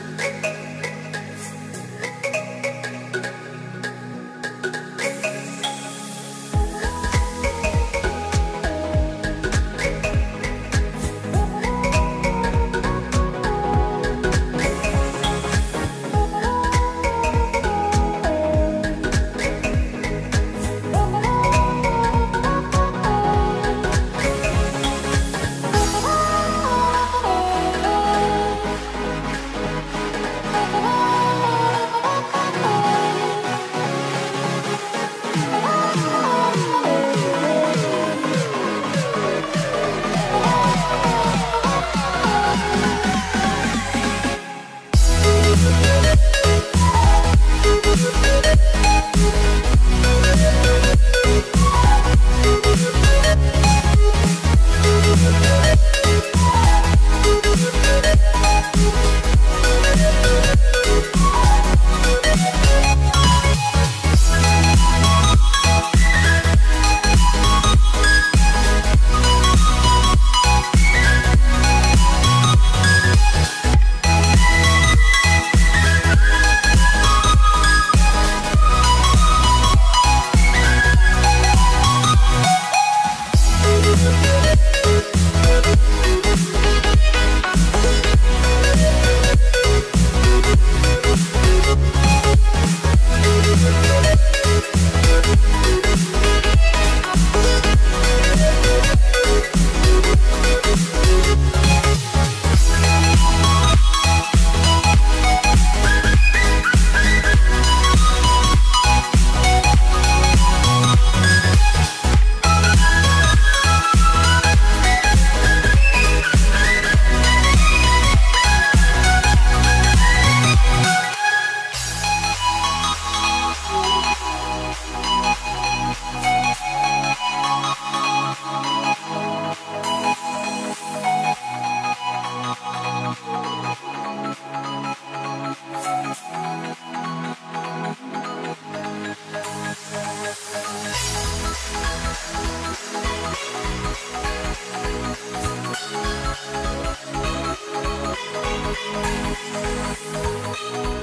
people. Bye.